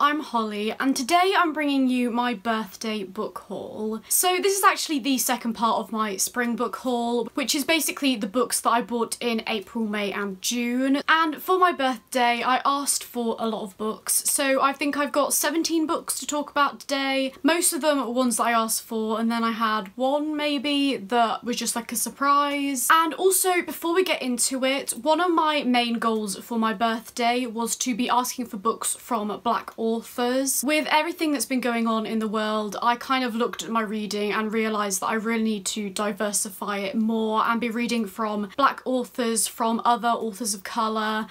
I'm Holly and today I'm bringing you my birthday book haul. So this is actually the second part of my spring book haul which is basically the books that I bought in April, May and June and for my birthday I asked for a lot of books so I think I've got 17 books to talk about today. Most of them are ones that I asked for and then I had one maybe that was just like a surprise. And also before we get into it one of my main goals for my birthday was to be asking for books from black authors. With everything that's been going on in the world, I kind of looked at my reading and realised that I really need to diversify it more and be reading from black authors, from other authors of colour,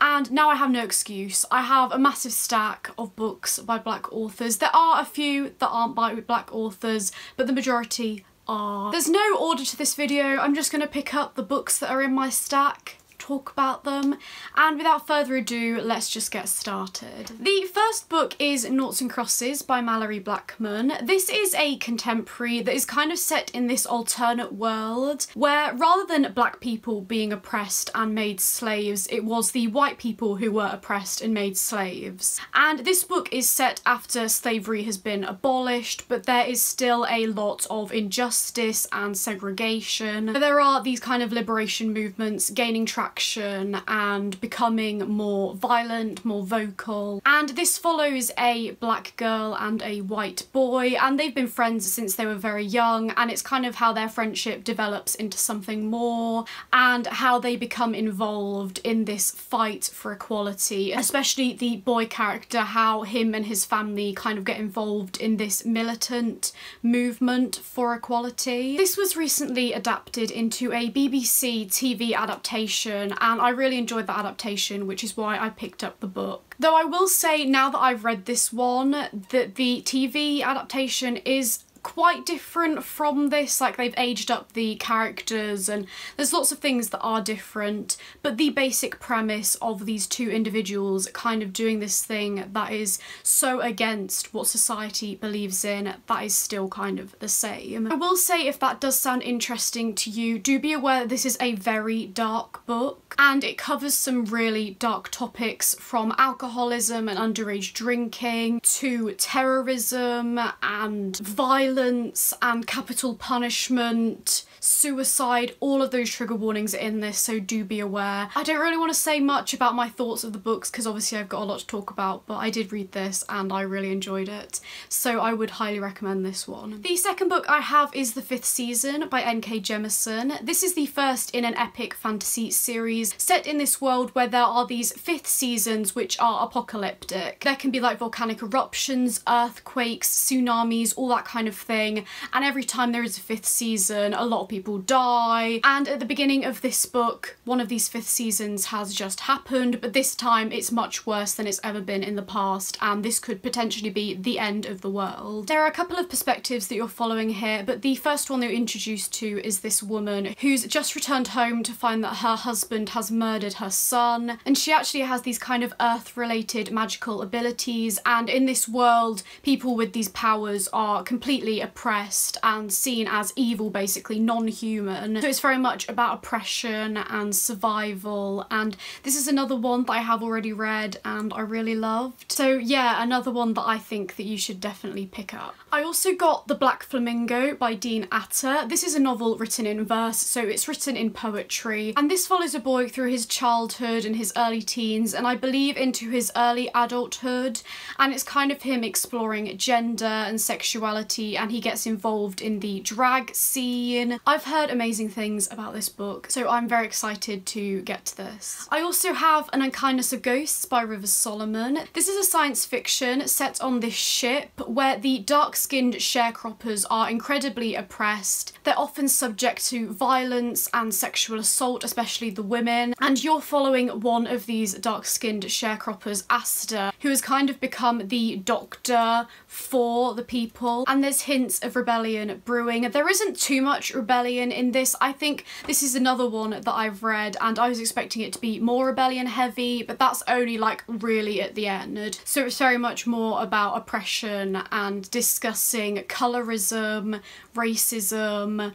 and now I have no excuse. I have a massive stack of books by black authors. There are a few that aren't by black authors, but the majority are. There's no order to this video, I'm just going to pick up the books that are in my stack talk about them. And without further ado, let's just get started. The first book is Noughts and Crosses by Malorie Blackman. This is a contemporary that is kind of set in this alternate world where rather than black people being oppressed and made slaves, it was the white people who were oppressed and made slaves. And this book is set after slavery has been abolished, but there is still a lot of injustice and segregation. There are these kind of liberation movements gaining traction action and becoming more violent, more vocal. And this follows a black girl and a white boy and they've been friends since they were very young and it's kind of how their friendship develops into something more and how they become involved in this fight for equality, especially the boy character, how him and his family kind of get involved in this militant movement for equality. This was recently adapted into a BBC TV adaptation and I really enjoyed the adaptation which is why I picked up the book. Though I will say now that I've read this one that the TV adaptation is quite different from this like they've aged up the characters and there's lots of things that are different but the basic premise of these two individuals kind of doing this thing that is so against what society believes in that is still kind of the same. I will say if that does sound interesting to you do be aware that this is a very dark book and it covers some really dark topics from alcoholism and underage drinking to terrorism and violence violence and capital punishment, suicide, all of those trigger warnings are in this, so do be aware. I don't really want to say much about my thoughts of the books because obviously I've got a lot to talk about, but I did read this and I really enjoyed it, so I would highly recommend this one. The second book I have is The Fifth Season by N.K. Jemisin. This is the first in an epic fantasy series set in this world where there are these fifth seasons which are apocalyptic. There can be like volcanic eruptions, earthquakes, tsunamis, all that kind of thing, and every time there is a fifth season, a lot of people die. And at the beginning of this book, one of these fifth seasons has just happened, but this time it's much worse than it's ever been in the past, and this could potentially be the end of the world. There are a couple of perspectives that you're following here, but the first one that you're introduced to is this woman who's just returned home to find that her husband has murdered her son, and she actually has these kind of earth-related magical abilities, and in this world, people with these powers are completely oppressed and seen as evil basically, non-human. So it's very much about oppression and survival and this is another one that I have already read and I really loved. So yeah, another one that I think that you should definitely pick up. I also got The Black Flamingo by Dean Atta. This is a novel written in verse, so it's written in poetry and this follows a boy through his childhood and his early teens and I believe into his early adulthood and it's kind of him exploring gender and sexuality and he gets involved in the drag scene. I've heard amazing things about this book, so I'm very excited to get to this. I also have An Unkindness of Ghosts by Rivers Solomon. This is a science fiction set on this ship where the dark-skinned sharecroppers are incredibly oppressed. They're often subject to violence and sexual assault, especially the women, and you're following one of these dark-skinned sharecroppers, Asta, who has kind of become the doctor for the people, and there's hints of rebellion brewing. There isn't too much rebellion in this. I think this is another one that I've read and I was expecting it to be more rebellion heavy, but that's only like really at the end. So it's very much more about oppression and discussing colorism, racism,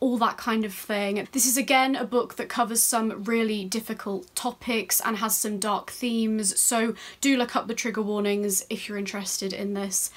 all that kind of thing. This is again a book that covers some really difficult topics and has some dark themes, so do look up the trigger warnings if you're interested in this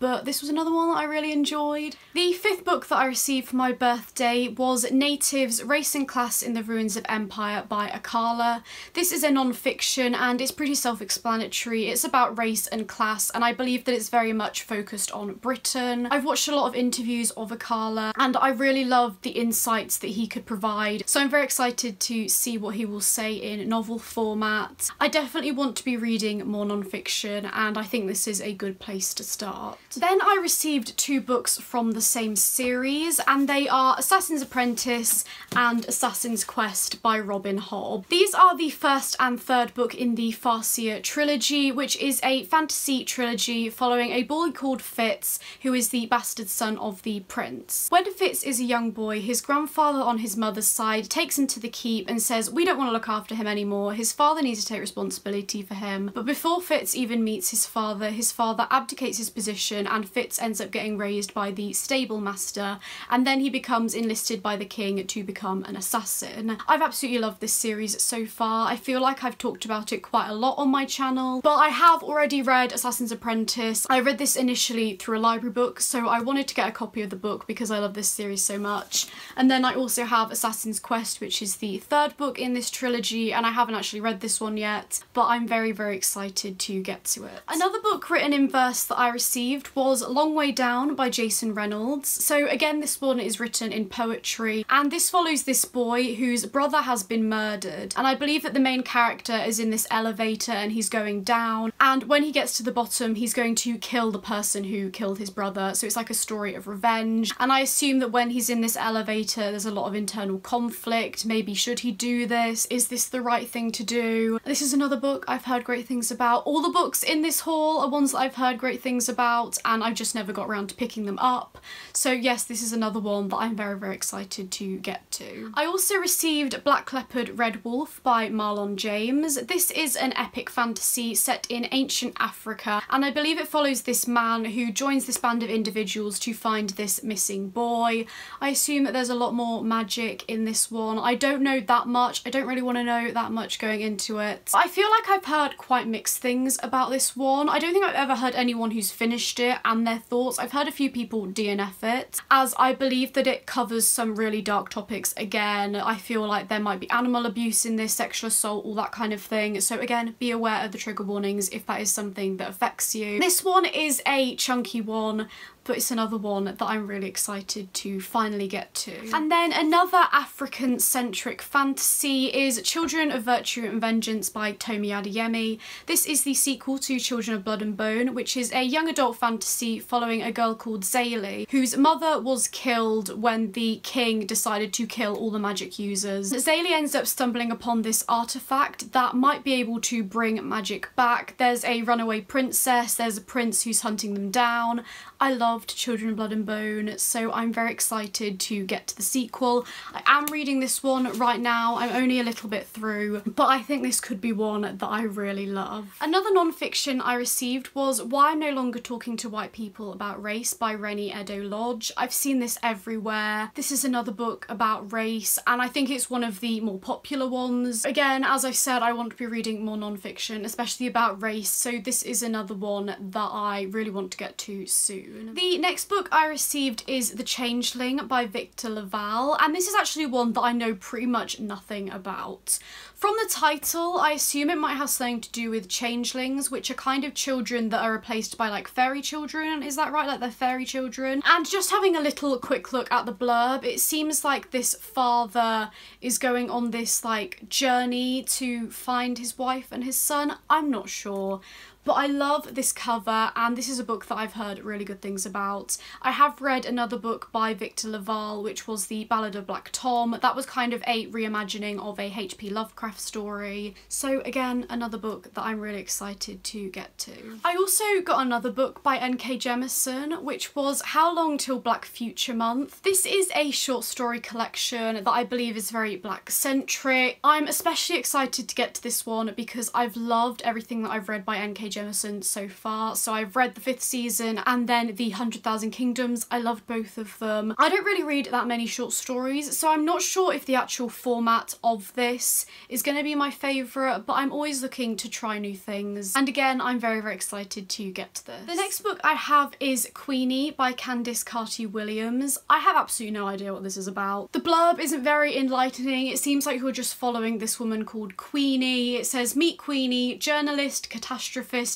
but this was another one that I really enjoyed. The fifth book that I received for my birthday was Natives Race and Class in the Ruins of Empire by Akala. This is a non-fiction and it's pretty self-explanatory. It's about race and class and I believe that it's very much focused on Britain. I've watched a lot of interviews of Akala and I really loved the insights that he could provide so I'm very excited to see what he will say in novel format. I definitely want to be reading more non-fiction and I think this is a good place to start. Then I received two books from the same series and they are Assassin's Apprentice and Assassin's Quest by Robin Hobb. These are the first and third book in the Farseer trilogy which is a fantasy trilogy following a boy called Fitz who is the bastard son of the prince. When Fitz is a young boy his grandfather on his mother's side takes him to the keep and says we don't want to look after him anymore his father needs to take responsibility for him but before Fitz even meets his father his father abdicates his position and Fitz ends up getting raised by the stable master and then he becomes enlisted by the king to become an assassin. I've absolutely loved this series so far. I feel like I've talked about it quite a lot on my channel but I have already read Assassin's Apprentice. I read this initially through a library book so I wanted to get a copy of the book because I love this series so much and then I also have Assassin's Quest which is the third book in this trilogy and I haven't actually read this one yet but I'm very very excited to get to it. Another book written in verse that I received was Long Way Down by Jason Reynolds. So again, this one is written in poetry and this follows this boy whose brother has been murdered. And I believe that the main character is in this elevator and he's going down. And when he gets to the bottom, he's going to kill the person who killed his brother. So it's like a story of revenge. And I assume that when he's in this elevator, there's a lot of internal conflict. Maybe should he do this? Is this the right thing to do? This is another book I've heard great things about. All the books in this haul are ones that I've heard great things about and I've just never got around to picking them up. So yes, this is another one that I'm very, very excited to get to. I also received Black Leopard Red Wolf by Marlon James. This is an epic fantasy set in ancient Africa and I believe it follows this man who joins this band of individuals to find this missing boy. I assume that there's a lot more magic in this one. I don't know that much. I don't really want to know that much going into it. I feel like I've heard quite mixed things about this one. I don't think I've ever heard anyone who's finished it and their thoughts. I've heard a few people DNF it as I believe that it covers some really dark topics again. I feel like there might be animal abuse in this, sexual assault, all that kind of thing. So again, be aware of the trigger warnings if that is something that affects you. This one is a chunky one but it's another one that I'm really excited to finally get to. And then another African-centric fantasy is Children of Virtue and Vengeance by Tomi Adeyemi. This is the sequel to Children of Blood and Bone, which is a young adult fantasy following a girl called Zélie, whose mother was killed when the king decided to kill all the magic users. Zélie ends up stumbling upon this artifact that might be able to bring magic back. There's a runaway princess, there's a prince who's hunting them down. I loved Children of Blood and Bone, so I'm very excited to get to the sequel. I am reading this one right now, I'm only a little bit through, but I think this could be one that I really love. Another non-fiction I received was Why I'm No Longer Talking to White People About Race by Reni Eddo-Lodge. I've seen this everywhere. This is another book about race, and I think it's one of the more popular ones. Again, as I said, I want to be reading more non-fiction, especially about race, so this is another one that I really want to get to soon. The next book I received is The Changeling by Victor LaValle, and this is actually one that I know pretty much nothing about. From the title, I assume it might have something to do with changelings, which are kind of children that are replaced by like fairy children, is that right? Like they're fairy children? And just having a little quick look at the blurb, it seems like this father is going on this like journey to find his wife and his son. I'm not sure. But I love this cover and this is a book that I've heard really good things about. I have read another book by Victor LaValle which was The Ballad of Black Tom. That was kind of a reimagining of a H.P. Lovecraft story. So again, another book that I'm really excited to get to. I also got another book by N.K. Jemisin which was How Long Till Black Future Month. This is a short story collection that I believe is very black centric. I'm especially excited to get to this one because I've loved everything that I've read by N.K. K.J. Jemisin so far. So I've read the fifth season and then the Hundred Thousand Kingdoms. I loved both of them. I don't really read that many short stories, so I'm not sure if the actual format of this is going to be my favourite, but I'm always looking to try new things. And again, I'm very, very excited to get to this. The next book I have is Queenie by Candice Carty-Williams. I have absolutely no idea what this is about. The blurb isn't very enlightening. It seems like you're just following this woman called Queenie. It says, meet Queenie, journalist,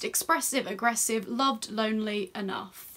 expressive, aggressive, loved, lonely, enough.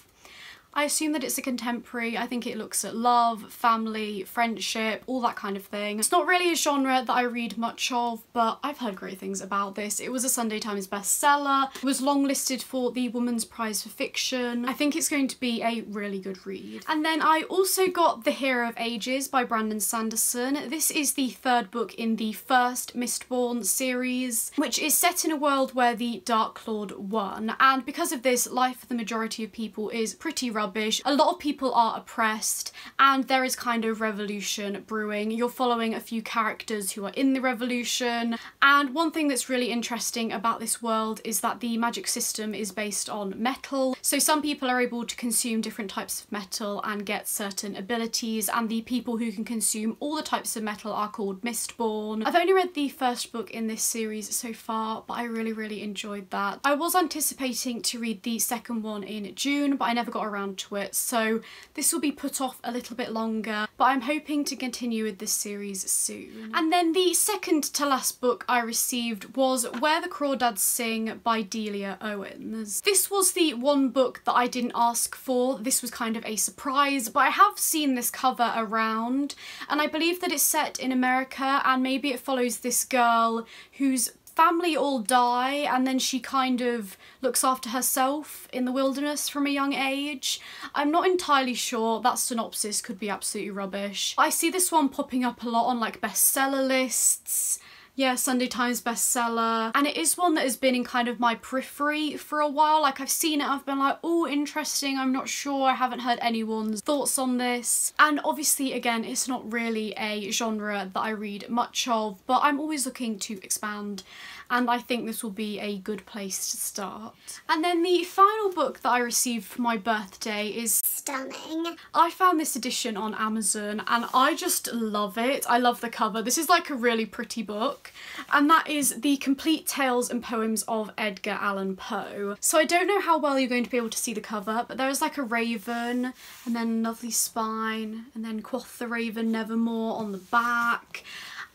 I assume that it's a contemporary. I think it looks at love, family, friendship, all that kind of thing. It's not really a genre that I read much of, but I've heard great things about this. It was a Sunday Times bestseller. It was longlisted for the Woman's Prize for Fiction. I think it's going to be a really good read. And then I also got The Hero of Ages by Brandon Sanderson. This is the third book in the first Mistborn series, which is set in a world where the Dark Lord won. And because of this, life for the majority of people is pretty rubbish rubbish. A lot of people are oppressed and there is kind of revolution brewing. You're following a few characters who are in the revolution and one thing that's really interesting about this world is that the magic system is based on metal. So some people are able to consume different types of metal and get certain abilities and the people who can consume all the types of metal are called Mistborn. I've only read the first book in this series so far but I really really enjoyed that. I was anticipating to read the second one in June but I never got around to it so this will be put off a little bit longer but I'm hoping to continue with this series soon. And then the second to last book I received was Where the Crawdads Sing by Delia Owens. This was the one book that I didn't ask for, this was kind of a surprise but I have seen this cover around and I believe that it's set in America and maybe it follows this girl whose family all die and then she kind of looks after herself in the wilderness from a young age. I'm not entirely sure, that synopsis could be absolutely rubbish. I see this one popping up a lot on like bestseller lists yeah, Sunday Times bestseller. And it is one that has been in kind of my periphery for a while. Like I've seen it, I've been like, oh, interesting, I'm not sure, I haven't heard anyone's thoughts on this. And obviously, again, it's not really a genre that I read much of, but I'm always looking to expand and I think this will be a good place to start. And then the final book that I received for my birthday is Stunning. I found this edition on Amazon and I just love it. I love the cover. This is like a really pretty book and that is The Complete Tales and Poems of Edgar Allan Poe. So I don't know how well you're going to be able to see the cover but there's like a raven and then a lovely spine and then Quoth the Raven Nevermore on the back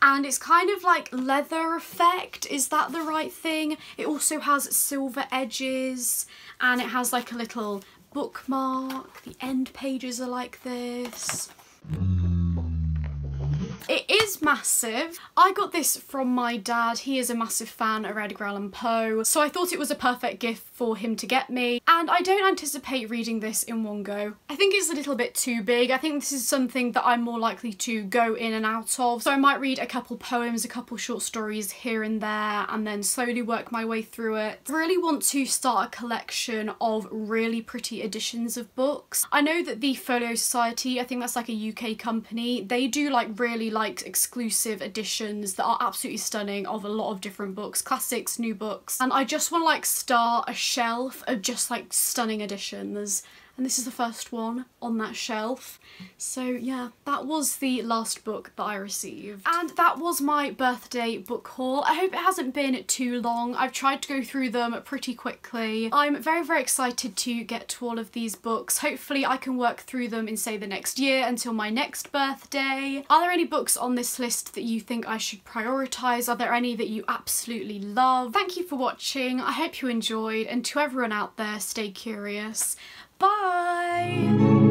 and it's kind of like leather effect. Is that the right thing? It also has silver edges and it has like a little bookmark. The end pages are like this it is massive. I got this from my dad. He is a massive fan of Edgar Allan Poe, so I thought it was a perfect gift for him to get me. And I don't anticipate reading this in one go. I think it's a little bit too big. I think this is something that I'm more likely to go in and out of. So I might read a couple poems, a couple short stories here and there, and then slowly work my way through it. I really want to start a collection of really pretty editions of books. I know that the Folio Society, I think that's like a UK company, they do like really like exclusive editions that are absolutely stunning of a lot of different books, classics, new books. And I just want to like start a shelf of just like stunning editions and this is the first one on that shelf. So yeah, that was the last book that I received. And that was my birthday book haul. I hope it hasn't been too long. I've tried to go through them pretty quickly. I'm very, very excited to get to all of these books. Hopefully I can work through them in say the next year until my next birthday. Are there any books on this list that you think I should prioritise? Are there any that you absolutely love? Thank you for watching. I hope you enjoyed and to everyone out there, stay curious. Bye.